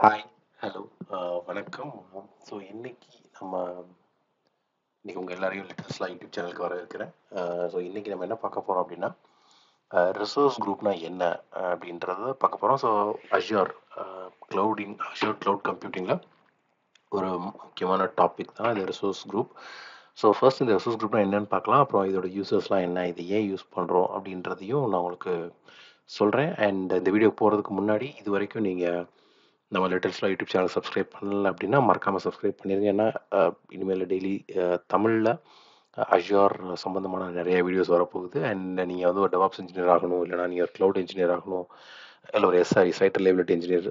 Hi, hello, uh, வணக்கம். So இன்னைக்கு நம்ம இன்னைக்கு உங்கள் எல்லாரையும் லிட்டரல்ஸ்லாம் யூடியூப் சேனலுக்கு வர இருக்கிறேன் uh, ஸோ இன்னைக்கு நம்ம என்ன பார்க்க போகிறோம் அப்படின்னா, uh, ரிசோர்ஸ் குரூப்னா என்ன அப்படின்றத பார்க்க போகிறோம் so Azure clouding Azure cloud கம்ப்யூட்டிங்கில் ஒரு முக்கியமான டாபிக் தான் இந்த ரிசோர்ஸ் குரூப். ஸோ ஃபர்ஸ்ட் இந்த ரிசோர்ஸ் குரூப்னா என்னன்னு பார்க்கலாம். அப்புறம் இதோட யூசர்ஸ்லாம் என்ன? இது ஏன் யூஸ் பண்ணுறோம் அப்படின்றதையும் நான் உங்களுக்கு சொல்கிறேன் அண்ட் இந்த வீடியோ போகிறதுக்கு முன்னாடி இது வரைக்கும் நீங்கள் நம்ம லிட்டில்ஸ்லாம் யூடியூப் சேனல் சப்ஸ்கிரைப் பண்ணல அப்படின்னா மறக்காமல் சப்ஸ்கிரைப் பண்ணிடுங்க ஏன்னா இனிமேல் டெய்லி தமிழில் அஷ்யூர் சம்மந்தமான நிறைய வீடியோஸ் வரப்போகுது. அண்ட் நீங்கள் வந்து ஒரு டெவாப்ஸ் இன்ஜினியர் ஆகணும், இல்லைனா நீங்கள் ஒரு க்ளவுட் இன்ஜினியர் ஆகணும், இல்லை ஒரு எஸ்ஐ சைட் ரிலையபிலிட்டி இன்ஜினியர்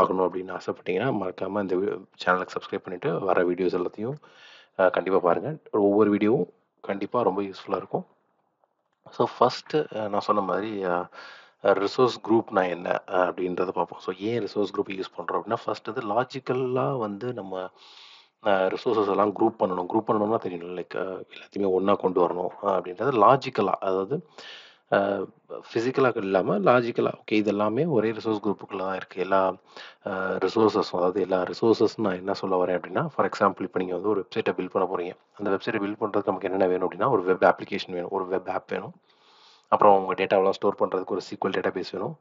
ஆகணும் அப்படின்னு ஆசைப்பட்டீங்கன்னா, மறக்காமல் இந்த சேனலுக்கு சப்ஸ்கிரைப் பண்ணிவிட்டு வர வீடியோஸ் எல்லாத்தையும் கண்டிப்பாக பாருங்கள் ஒவ்வொரு வீடியோவும் கண்டிப்பாக ரொம்ப யூஸ்ஃபுல்லாக இருக்கும். ஸோ ஃபஸ்ட்டு நான் சொன்ன மாதிரி ரிசோர்ஸ் குரூப்னா என்ன? அப்படின்றத பார்ப்போம். ஸோ ஏன் ரிசோர்ஸ் குரூப் யூஸ் பண்ணுறோம் அப்படின்னா, ஃபர்ஸ்ட் இது லாஜிக்கலாக வந்து நம்ம ரிசோர்ஸஸ் எல்லாம் குரூப் பண்ணணும். குரூப் பண்ணணும்னா தெரியும். லைக் எல்லாத்தையுமே ஒன்றா கொண்டு வரணும் அப்படின்றது லாஜிக்கலாக அதாவது ஃபிசிக்கலாக இல்லாமல் லாஜிக்கலாக ஓகே இது எல்லாமே ஒரே ரிசோர்ஸ் குரூப்புக்குள்ள தான் இருக்குது எல்லா ரிசோர்ஸஸும் அதாவது எல்லா ரிசோர்ஸஸ் நான் என்ன சொல்ல வரேன் அப்படின்னா, ஃபார் எக்ஸாம்பிள் இப்போ நீங்கள் வந்து ஒரு வெப்சைட்டை பில்ட் பண்ண போகிறீங்க அந்த வெப்சைட்டை பில்ட் பண்ணுறதுக்கு நமக்கு என்னென்ன வேணும் அப்படின்னா, ஒரு வெப் அப்ளிகேஷன் வேணும். ஒரு வெப் ஆப் வேணும். அப்புறம் உங்கள் டேட்டாவெலாம் ஸ்டோர் பண்ணுறதுக்கு ஒரு சீக்குவல் டேட்டா பேஸ் வேணும்.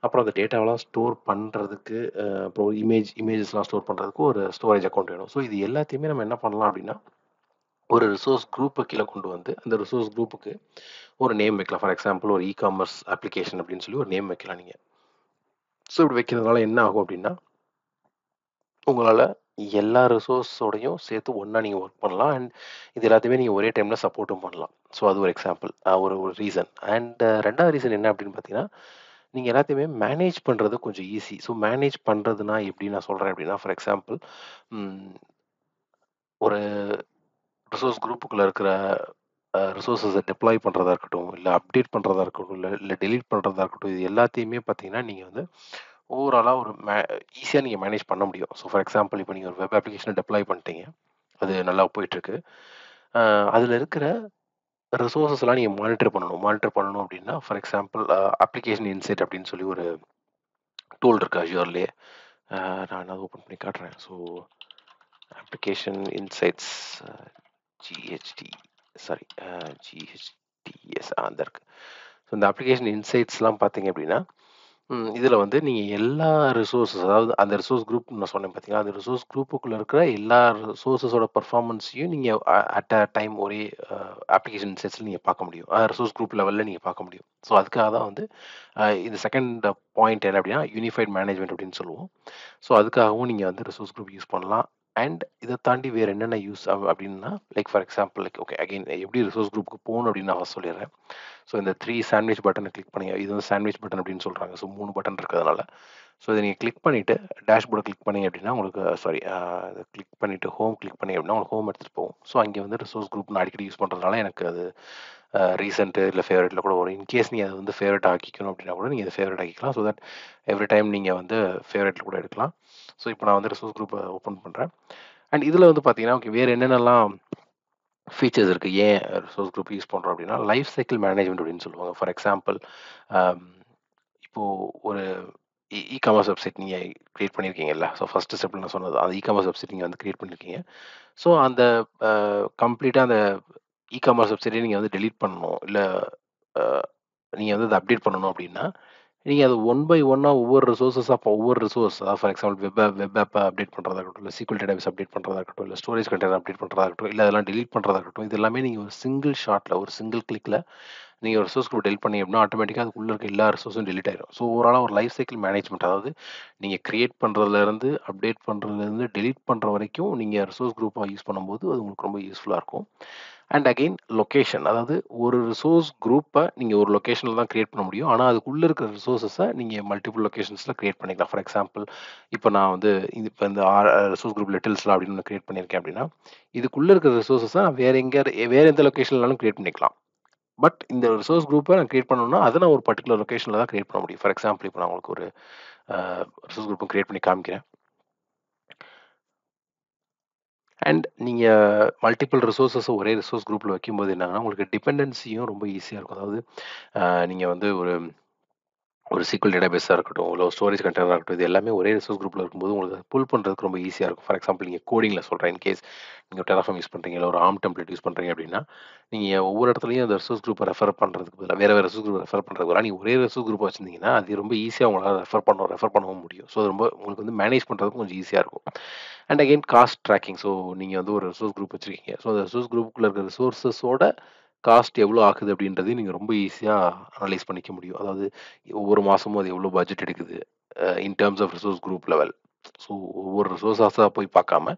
அப்புறம் அந்த டேட்டாவெலாம் ஸ்டோர் பண்ணுறதுக்கு அப்புறம் இமேஜ் இமேஜஸ்லாம் ஸ்டோர் பண்ணுறதுக்கு ஒரு ஸ்டோரேஜ் அக்கௌண்ட் வேணும். ஸோ இது எல்லாத்தையுமே நம்ம என்ன பண்ணலாம் அப்படின்னா, ஒரு ரிசோர்ஸ் குரூப்பை கீழே கொண்டு வந்து, அந்த ரிசோர்ஸ் குரூப்புக்கு ஒரு நேம் வைக்கலாம். ஃபார் எக்ஸாம்பிள் ஒரு இ-காமர்ஸ் அப்ளிகேஷன் அப்படின்னு சொல்லி ஒரு நேம் வைக்கலாம் நீங்கள் ஸோ இப்படி வைக்கிறதுனால என்ன ஆகும் அப்படின்னா உங்களால் எல்லா ரிசோர்ஸோடையும் சேர்த்து ஒன்றா நீங்கள் ஒர்க் பண்ணலாம். அண்ட் இது எல்லாத்தையுமே நீங்கள் ஒரே டைமில் சப்போர்ட்டும் பண்ணலாம். ஸோ அது ஒரு எக்ஸாம்பிள். ஒரு ஒரு ரீசன். அண்ட் ரெண்டாவது ரீசன் என்ன அப்படின்னு பார்த்தீங்கன்னா, நீங்கள் எல்லாத்தையுமே மேனேஜ் பண்ணுறது கொஞ்சம் ஈஸி. ஸோ மேனேஜ் பண்ணுறதுனா எப்படி நான் சொல்கிறேன் அப்படின்னா, ஃபார் எக்ஸாம்பிள் ஒரு ரிசோர்ஸ் குரூப்புக்குள்ளே இருக்கிற ரிசோர்ஸஸை டெப்ளாய் பண்ணுறதா இருக்கட்டும், இல்லை அப்டேட் பண்ணுறதா இருக்கட்டும், இல்லை இல்லை டெலீட் பண்ணுறதா இருக்கட்டும், இது எல்லாத்தையுமே பார்த்தீங்கன்னா, நீங்கள் வந்து ஓவராலாக ஒரு மே ஈஸியாக நீங்கள் மேனேஜ் பண்ண முடியும். ஸோ ஃபார் எக்ஸாம்பிள் இப்போ நீங்கள் ஒரு வெப் அப்ளிகேஷனை டெப்ளை பண்ணிட்டீங்க. அது நல்லா போயிட்டுருக்கு. அதில் இருக்கிற ரிசோர்ஸஸ்லாம் நீங்கள் மானிட்டர் பண்ணணும். மானிட்டர் பண்ணணும் அப்படின்னா, ஃபார் எக்ஸாம்பிள் அப்ளிகேஷன் இன்சைட் அப்படின்னு சொல்லி ஒரு டூல் இருக்கு அஜூர்லேயே நான் அதை ஓப்பன் பண்ணி காட்டுறேன். So application insights GHT sorry GHTS அந்த இருக்குது ஸோ இந்த அப்ளிகேஷன் இன்சைட்ஸ்லாம் பார்த்தீங்க அப்படின்னா, ம் இதுல வந்து நீங்க எல்லா ரிசோர்ஸஸ் அதாவது அந்த ரிசோர்ஸ் குரூப் நான் சொன்னேன் பார்த்தீங்களா, அந்த ரிசோர்ஸ் குரூப்புக்குள்ள இருக்கிற எல்லா ரிசோர்ஸஸோட பெர்ஃபார்மன்ஸையும் நீங்க அ அட் அ டைம் ஒரே அ அப்ளிகேஷன் செட்ஸ்ல நீங்க பார்க்க முடியும். அ ரிசோர்ஸ் குரூப் லெவல்ல நீங்க பார்க்க முடியும். ஸோ அதுக்காக தான் வந்து அ இந்த செகண்ட் பாயிண்ட் என்ன அப்படின்னா, யூனிஃபைட் மேனேஜ்மென்ட் அப்படின்னு சொல்லுவோம். ஸோ அதுக்காகவும் நீங்க வந்து ரிசோர்ஸ் குரூப் யூஸ் பண்ணலாம். அண்ட் இதை தாண்டி வேறு என்னென்ன யூஸ் ஆகும் அப்படின்னா, like for example like okay again எப்படி ரிசோர்ஸ் குரூப்புக்கு போகணும் அப்படின்னு நான் சொல்லிடுறேன். ஸோ இந்த த்ரீ சாண்ட்விச் பட்டனை கிளிக் பண்ணுங்க. இது வந்து சாண்ட்விச் பட்டன் அப்படின்னு சொல்கிறாங்க ஸோ மூணு பட்டன் இருக்கிறதுனால. ஸோ இதை நீங்கள் கிளிக் பண்ணிவிட்டு டேஷ்போர்ட கிளிக் பண்ணீங்க அப்படின்னா, உங்களுக்கு சாரி அ கிளிக் பண்ணிவிட்டு ஹோம் கிளிக் பண்ணி அப்படின்னா, உங்களுக்கு ஹோம் எடுத்துகிட்டு போகும். ஸோ அங்கே வந்து ரிசோர்ஸ் குரூப் நான் அடிக்கடி யூஸ் பண்ணுறதுனால எனக்கு அது uh, ரீசெண்ட்டு இல்லை இல்ல கூட வரும். இன்கேஸ் நீங்கள் அதை வந்து ஃபேவரட் ஆக்கிக்கணும் அப்படின்னா கூட நீங்கள் இதை ஃபேவரட் ஆக்கிக்கலாம். ஸோ தட் எவ்ரி டைம் நீங்கள் வந்து ஃபேவரெட்டில் கூட எடுக்கலாம். ஸோ இப்போ நான் வந்து ரிசோர்ஸ் குரூப்பை ஓப்பன் பண்றேன். அண்ட் இதுல வந்து பார்த்தீங்கன்னா, ஓகே வேறு என்னென்னலாம் ஃபீச்சர்ஸ் இருக்கு. ஏன் ரிசோர்ஸ் குரூப் யூஸ் பண்றோம் அப்படின்னா, லைஃப் சைக்கிள் மேனேஜ்மெண்ட் அப்படின்னு சொல்லுவாங்க. ஃபார் எக்ஸாம்பிள் இப்போது இப்போ ஒரு இ காமர்ஸ் வெப்சைட் நீங்க கிரியேட் பண்ணியிருக்கீங்கல்ல. ஸோ ஃபஸ்ட் ஸ்டெப்ல நான் சொன்னது. அந்த இ-காமர்ஸ் வெப்சைட் நீங்கள் வந்து கிரியேட் பண்ணியிருக்கீங்க. ஸோ அந்த கம்ப்ளீட்டாக அந்த இ-காமர்ஸ் வெப்சைட்ட நீங்க வந்து டெலீட் பண்ணணும். இல்லை நீங்கள் நீங்க வந்து அதை அப்டேட் பண்ணணும் அப்படின்னா, நீங்கள் அது ஒன் பை ஒன்னாக ஒவ்வொரு ரிசோர்ஸஸாக அப்போ ஒவ்வொரு ரிசோர்ஸ் அதாவது ஃபார் எக்ஸாம்பிள் வெப் வெப் ஆப்பை அப்டேட் பண்ணுறதா இருக்கட்டும், இல்லை SQL டேட்டாபேஸ் அப்டேட் பண்ணுறதா இருக்கட்டும், இல்லை ஸ்டோரேஜ் கண்டெய்னர் அப்டேட் பண்ணுறதாகட்டும் இருக்கட்டும், இல்ல அதெல்லாம் டிலீட் பண்றதா இருக்கட்டும், இது எல்லாமே நீங்கள் ஒரு சிங்கிள் ஷாட்டில் ஒரு சிங்கிள் கிளிக்கில் நீங்கள் ஒரு ரிசோர்ஸ் குரூப் டெல் பண்ணி அப்படின்னா, ஆட்டோமேட்டிக்காக அதுக்குள்ளே இருக்க எல்லா ரிசோர்ஸும் டெலிட் ஆயிடும் ஸோ ஓவராலாக ஒரு லைஃப் சைக்கிள் மேனேஜ்மெண்ட் அதாவது நீங்கள் கிரியேட் பண்ணுறதுலேருந்து அப்டேட் பண்ணுறதுலேருந்து டெலீட் பண்ணுற வரைக்கும் நீங்கள் ரிசோர்ஸ் குரூப்பாக யூஸ் பண்ணும்போது அது உங்களுக்கு ரொம்ப யூஸ்ஃபுல்லாக இருக்கும். அண்ட் அகைன் லொக்கேஷன் அதாவது ஒரு ரிசோர்ஸ் குரூப்பை நீங்கள் ஒரு லொக்கேஷனில் தான் க்ரியேட் பண்ண முடியும். ஆனால் அதுக்குள்ளே இருக்கிற ரிசோர்ஸஸை நீங்கள் மல்டிபிள் லொக்கேஷன்ஸில் க்ரியேட் பண்ணிக்கலாம். ஃபார் எக்ஸாம்பிள் இப்போ நான் வந்து இது இப்போ இந்த ஆர் ரிசோர்ஸ் குரூப் லிட்டில்ஸ்லாம் அப்படின்னு க்ரியேட் கிரியேட் பண்ணியிருக்கேன் அப்படின்னா, இதுக்குள்ளே இருக்கிற ரிசோர்ஸஸை நான் எங்கே வேறு எந்த லொக்கேஷன்லாலும் க்ரியேட் பண்ணிக்கலாம். பட் இந்த ரிசோர்ஸ் குரூப்பை நான் கிரியேட் பண்ணணும்னா, அதை நான் ஒரு பர்ட்டிகுலர் லொக்கேஷனில் தான் கிரியேட் பண்ண முடியும். ஃபார் எக்ஸாம்பிள் இப்போ நான் உங்களுக்கு ஒரு ரிசோர்ஸ் குரூப் கிரியேட் பண்ணி காமிக்கிறேன். அண்ட் நீங்கள் மல்டிபிள் ரிசோர்ஸஸ ஒரே ரிசோர்ஸ் குரூப்பில் வைக்கும்போது என்னங்கன்னா உங்களுக்கு டிபெண்டன்சியும் ரொம்ப ஈஸியாக இருக்கும். அதாவது நீங்கள் வந்து ஒரு ஒரு சீக்வல் டேட்டாபேஸாக இருக்கட்டும் இல்லை ஒரு ஸ்டோரேஜ் கண்டெய்னராக இருக்கட்டும் இது எல்லாமே ஒரே ரிசோர்ஸ் குரூப்பில் இருக்கும்போது உங்களுக்கு புல் பண்ணுறதுக்கு ரொம்ப ஈஸியாக இருக்கும். ஃபார் எக்ஸாம்பிள் நீங்கள் கோடிங்கில் சொல்கிறேன் இன்கேஸ் நீங்கள் டெராஃபார்ம் யூஸ் பண்ணுறீங்க இல்லை ஒரு ஆம் டெம்ப்ளேட் யூஸ் பண்ணுறீங்க அப்படின்னா நீங்கள் ஒவ்வொரு இடத்துலையும் அந்த ரிசோர்ஸ் குரூப்பை ரெஃபர் பண்ணுறதுக்கு பதிலாக வேறு வேறு ரிசோர்ஸ் குரூப் ரெஃபர் பண்ணுறதுக்கு பதிலாக நீங்கள் ஒரே ரிசோர்ஸ் குரூப் வச்சிருந்தீங்கன்னா அது ரொம்ப ஈஸியாக உங்களால் ரெஃபர் பண்ண ரெஃபர் பண்ணவும் முடியும். ஸோ அது ரொம்ப உங்களுக்கு வந்து மேனேஜ் பண்ணுறதுக்கு கொஞ்சம் ஈஸியாக இருக்கும். And again cost tracking so நீங்கள் வந்து ஒரு ரிசோர்ஸ் குரூப் வச்சுருக்கீங்க. ஸோ அந்த ரிசோர்ஸ் குரூப்புக்குள்ள இருக்கிற ரிசோர்ஸஸோட காஸ்ட் எவ்வளோ ஆகுது அப்படின்றதையும் நீங்கள் ரொம்ப ஈஸியாக அனலைஸ் பண்ணிக்க முடியும். அதாவது ஒவ்வொரு மாதமும் அது எவ்வளோ பட்ஜெட் எடுக்குது in terms of resource group level so ஒவ்வொரு ரிசோர்ஸாக போய் பார்க்காம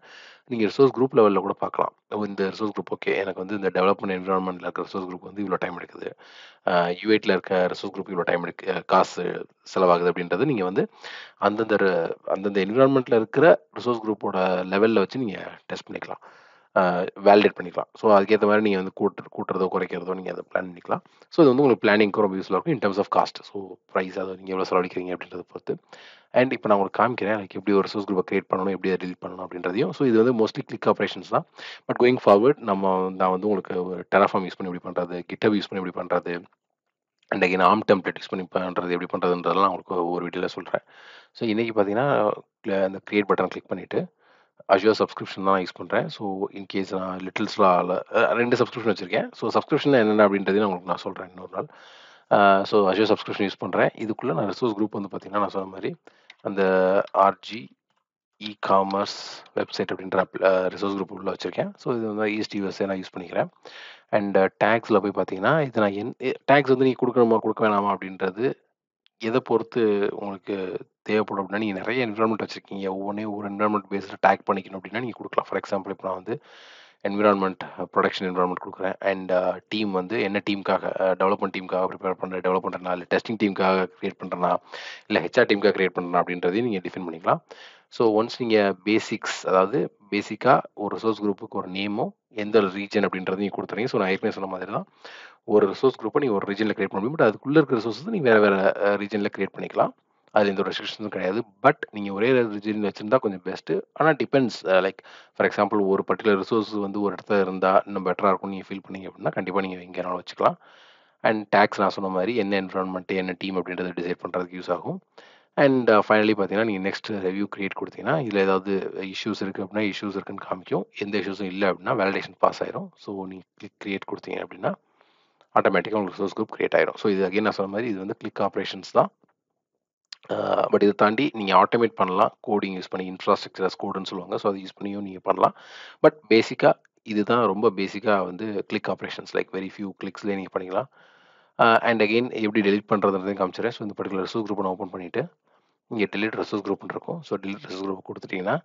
நீங்கள் ரிசோர்ஸ் குரூப் லெவலில் கூட பார்க்கலாம். இந்த ரிசோர்ஸ் குரூப் ஓகே எனக்கு வந்து இந்த டெவலப்மெண்ட் என்விரான்மெண்ட்டில் இருக்க ரிசோர்ஸ் குரூப் வந்து இவ்வளோ டைம் எடுக்குது. யூஏட்டில் இருக்க ரிசோர்ஸ் குரூப் இவ்வளோ டைம் எடுக்கு காசு செலவாகுது அப்படின்றது நீங்கள் வந்து அந்தந்த அந்தந்த என்விரான்மெண்ட்டில் இருக்கிற ரிசோர்ஸ் குரூப்போட லெவலில் வச்சு நீங்கள் டெஸ்ட் பண்ணிக்கலாம். வேலிடேட் பண்ணிக்கலாம். ஸோ அதுக்கேற்ற மாதிரி நீங்கள் வந்து கூட்டு கூட்டுறதோ குறைக்கிறதோ நீங்கள் அதை பிளான் பண்ணிக்கலாம். ஸோ இது வந்து உங்களுக்கு பிளானிங்க்கு ரொம்ப யூஸ்ஃபுல்லாக இருக்கும் in terms of cost so price அதை நீங்கள் எவ்வளோ செலவழிக்கிறீங்க அப்படின்றத பொறுத்து. அண்ட் இப்போ நான் உங்களுக்கு காமிக்கிறேன் லைக் எப்படி ஒரு சோர்ஸ் குரூப்பை கிரியேட் பண்ணணும் எப்படி அதை பண்ணணும் அப்படின்றதையும். ஸோ இது வந்து மோஸ்ட்லி கிளிக் ஆப்ரேஷன்ஸ் தான். பட் கோயிங் ஃபார்வர்ட் நம்ம நான் வந்து உங்களுக்கு ஒரு டெலஃபார்ம் யூஸ் பண்ணி எப்படி பண்ணுறது கிட்டப் யூஸ் பண்ணி எப்படி பண்ணுறது and again um template use பண்ணி பண்ணுறது எப்படி பண்ணுறதுன்றதெல்லாம் உங்களுக்கு ஒரு வீடியோவில் சொல்கிறேன் ஸோ இன்றைக்கி பார்த்தீங்கன்னா அந்த க்ரியேட் பட்டன் கிளிக் பண்ணிவிட்டு அஜுவர் சப்ஸ்கிரிப்ஷன் தான் யூஸ் பண்ணுறேன் ஸோ இன்கேஸ் நான் லிட்டில்ஸ்லாம் ரெண்டு சப்ஸ்கிரிப்ஷன் வச்சுருக்கேன். ஸோ சப்ஸ்கிரிப்ஷன் என்னென்ன அப்படின்றதையும் நான் உங்களுக்கு நான் சொல்கிறேன் இன்னொரு நாள். ஸோ அஜுவர் சப்ஸ்கிரிப்ஷன் யூஸ் பண்ணுறேன் இதுக்குள்ளே நான் ரிசோர்ஸ் குரூப் வந்து பார்த்தீங்கன்னா நான் சொன்ன மாதிரி அந்த R G e commerce website அப்படின்ற ரிசோர்ஸ் குரூப் உள்ள வச்சுருக்கேன். ஸோ இது வந்து ஈஸ்ட் யூஎஸ்ஏ நான் யூஸ் பண்ணிக்கிறேன். அண்ட் டேக்ஸில் போய் பார்த்தீங்கன்னா இது நான் என் டேக்ஸ் வந்து நீங்கள் கொடுக்கணுமா கொடுக்க வேணாமா அப்படின்றது எதை பொறுத்து உங்களுக்கு தேவைப்படும் அப்படின்னா நீங்கள் நிறைய என்விரான்மெண்ட் வச்சுருக்கீங்க. ஒவ்வொன்றையும் ஒரு என்விரான்மெண்ட் பேஸில் டேக் பண்ணிக்கணும் அப்படின்னா நீங்கள் கொடுக்கலாம். ஃபார் எக்ஸாம்பிள் இப்போ நான் வந்து என்விரான்மெண்ட் ப்ரொடக்ஷன் என்விரான்மெண்ட் கொடுக்குறேன். அண்ட் டீம் வந்து என்ன டீமுக்காக டெவலப்மெண்ட் டீமுக்காக ப்ரிப்பேர் பண்ணுற டெவலப் பண்ணுறனா இல்லை டெஸ்டிங் டீமுக்காக க்ரியேட் பண்ணுறேன்னா இல்லை ஹெச்ஆர் டீமுக்காக க்ரியேட் பண்ணுறேன்னா அப்படின்றதையும் நீங்கள் டிஃபைன் பண்ணிக்கலாம். ஸோ ஒன்ஸ் நீங்கள் பேசிக்ஸ் அதாவது பேசிக்காக ஒரு ரிசோர்ஸ் குரூப்புக்கு ஒரு நேமும் எந்த ரீஜன் அப்படின்றதையும் கொடுத்துறீங்க ஸோ நான் ஏற்கனவே சொன்ன மாதிரி தான் ஒரு ரிசோர்ஸ் குரூப்பை நீங்கள் ஒரு ரீஜனில் கிரியேட் பண்ண முடியும். பட் அதுக்குள்ளே இருக்கிற ரிசோர்ஸஸ் நீங்கள் வேறு வேறு ரீஜனில் கிரியேட் பண்ணிக்கலாம். அதில் எந்த ஒரு ரெஸ்ட்ரிக்ஷனும் கிடையாது. பட் நீங்கள் ஒரே ரீஜன் வச்சுருந்தா கொஞ்சம் பெஸ்ட்டு ஆனால் டிபெண்ட்ஸ் லைக் ஃபார் எக்ஸாம்பிள் ஒரு பர்டிகுலர் ரிசோர்ஸ் வந்து ஒரு இடத்துல இருந்தால் இன்னும் பெட்டராக இருக்கும் நீங்கள் ஃபீல் பண்ணீங்க அப்படின்னா கண்டிப்பாக நீங்கள் எங்கே வேணாலும் வச்சுக்கலாம். அண்ட் டேக்ஸ் நான் சொன்ன மாதிரி என்ன என்வரான்மெண்ட் என்ன டீம் அப்படின்றத டிசைட் பண்ணுறதுக்கு யூஸ் ஆகும். அண்ட் ஃபைனலி uh, பார்த்தீங்கன்னா நீங்கள் நெக்ஸ்ட் ரிவ்யூ கிரியேட் கொடுத்தீங்கன்னா இதில் ஏதாவது இஷ்யூஸ் இருக்குது அப்படின்னா இஷ்யூஸ் இருக்குன்னு காமிக்கும். எந்த இஷ்யூஸும் இல்லை அப்படின்னா வேலிடேஷன் பாஸ் ஆயிரும். ஸோ நீங்கள் கிளிக் கிரியேட் கொடுத்தீங்க அப்படின்னா ஆட்டோமேட்டிக்காக உங்களுக்கு சோர்ஸ் குரூப் கிரியேட் ஆயிரும். ஸோ இது அகைன் நான் சொன்ன மாதிரி இது வந்து கிளிக் ஆப்ரேஷன்ஸ் தான். பட் இதை தாண்டி நீங்கள் ஆட்டோமேட் பண்ணலாம். கோடிங் யூஸ் பண்ணி இன்ஃப்ராஸ்ட்ரக்சர் கோடுன்னு சொல்லுவாங்க. ஸோ அதை யூஸ் பண்ணியும் நீங்கள் பண்ணலாம். பட் பேசிக்காக இதுதான் ரொம்ப பேசிக்காக வந்து click operations like very few கிளிக்ஸ்லேயே நீங்கள் பண்ணிக்கலாம். அண்ட் அகெயின் எப்படி டெலிட் பண்ணுறதுன்றதையும் காமிச்சிடறேன். ஸோ இந்த பர்டிகுலர் ரிசோர்ஸ் குரூப்பை நான் ஓப்பன் பண்ணிவிட்டு இங்கே டெலிட் ரிசோர்ஸ் குரூப்னு இருக்கும். ஸோ டெலிட் ரிசோர்ஸ் குரூப் கொடுத்துட்டிங்கன்னா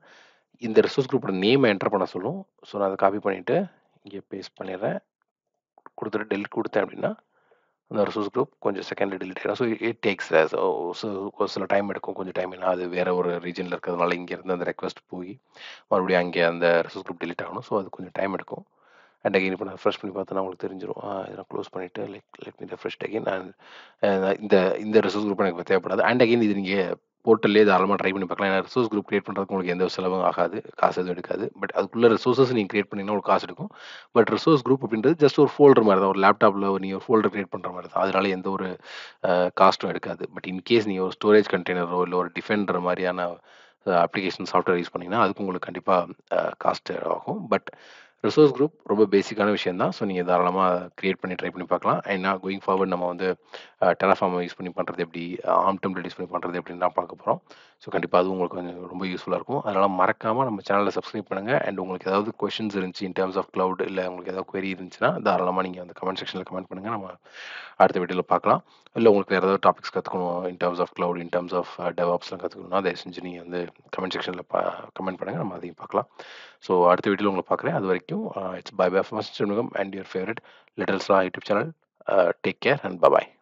இந்த ரிசோர்ஸ் குரூப்போட நேமை என்டர் பண்ண சொல்லும். ஸோ நான் அதை காப்பி பண்ணிவிட்டு இங்கே பேஸ்ட் பண்ணிடுறேன். கொடுத்துட்டு டெலிட் கொடுத்தேன் அப்படின்னா அந்த ரிசோர்ஸ் குரூப் கொஞ்சம் செகண்டில் டெலிட் ஆகிடும் ஸோ இட் டேக்ஸ் ஒரு சில டைம் எடுக்கும். கொஞ்சம் டைம் ஏன்னா அது வேறு ஒரு ரீஜனில் இருக்கிறதுனால இங்கேருந்து அந்த ரெக்வஸ்ட் போய் மறுபடியும் அங்கே அந்த ரிசோர்ஸ் குரூப் டெலிட் ஆகணும். ஸோ அது கொஞ்சம் டைம் எடுக்கும். அண்ட் அகைன் இப்போ நான் ரெஃப்ரெஷ் பண்ணி பார்த்தோன்னா உங்களுக்கு தெரிஞ்சிடும் இதெல்லாம் நான் க்ளோஸ் பண்ணிவிட்டு like let me refresh again and இந்த இந்த ரிசோர்ஸ் குரூப் எனக்கு தேவைப்படாது. அண்ட் அகைன் இது நீங்கள் போர்ட்டல்லே தாராளமாக ட்ரை பண்ணி பார்க்கலாம். ஏன்னா ரிசோர்ஸ் குரூப் கிரியேட் பண்ணுறதுக்கு உங்களுக்கு எந்த செலவும் ஆகாது. காசு எதுவும் எடுக்காது. பட் அதுக்குள்ள ரிசோர்ஸஸ் நீங்கள் கிரியேட் பண்ணிங்கன்னா ஒரு காசு எடுக்கும். பட் ரிசோர்ஸ் குரூப் அப்படின்றது ஜஸ்ட் ஒரு ஃபோல்டர் மாதிரி தான். ஒரு லேப்டாப்பில் நீங்கள் ஒரு ஃபோல்டர் கிரியேட் பண்ணுற மாதிரி தான். அதனால எந்த ஒரு காஸ்ட்டும் எடுக்காது. பட் இன்கேஸ் நீங்கள் ஒரு ஸ்டோரேஜ் கண்டெய்னரோ இல்லை ஒரு டிஃபெண்டர் மாதிரியான அப்ளிகேஷன் சாஃப்ட்வேர் யூஸ் பண்ணிங்கன்னா அதுக்கு உங்களுக்கு கண்டிப்பாக காஸ்ட் ஆகும். பட் ரிசோர்ஸ் குரூப் ரொம்ப பேசிக்கான விஷயம் தான் ஸோ நீங்கள் தாராளமாக க்ரியேட் பண்ணி ட்ரை பண்ணி பார்க்கலாம். ஏன்னா கோயிங் ஃபார்வர்ட் நம்ம வந்து டெராஃபார்ம் யூஸ் பண்ணி பண்ணுறது எப்படி ஆம் யூஸ் பண்ணி பண்ணுறது எப்படின்னு தான் பார்க்க போகிறோம் ஸோ கண்டிப்பாக அதுவும் உங்களுக்கு கொஞ்சம் ரொம்ப யூஸ்ஃபுல்லாக இருக்கும். அதனால் மறக்காமல் நம்ம சேனலில் சப்ஸ்கிரைப் பண்ணுங்கள் அண்ட் உங்களுக்கு ஏதாவது கொஷின்ஸ் இருந்துச்சு இன் டர்ம்ஸ் ஆஃப் க்ளவுட் இல்லை உங்களுக்கு ஏதாவது query இருந்துச்சுன்னா தாராளமாக நீங்கள் அந்த கமெண்ட் செக்ஷனில் கமெண்ட் பண்ணுங்கள் நம்ம அடுத்த வீடியோவில் பார்க்கலாம். இல்லை உங்களுக்கு வேறு ஏதாவது டாபிக்ஸ் கற்றுக்கணும் in terms of cloud in terms of டெவாப்ஸ்லாம் கற்றுக்கணும்னா அதை செஞ்சு நீங்கள் வந்து கமெண்ட் செக்ஷனில் கமெண்ட் பண்ணுங்கள் நம்ம அதையும் பார்க்கலாம். ஸோ அடுத்த வீடியோவில் உங்களை பார்க்குறேன். அது வரைக்கும் you. Uh, it's bye bye from Mr. and your favorite Little Star YouTube channel. Uh, take care and bye bye.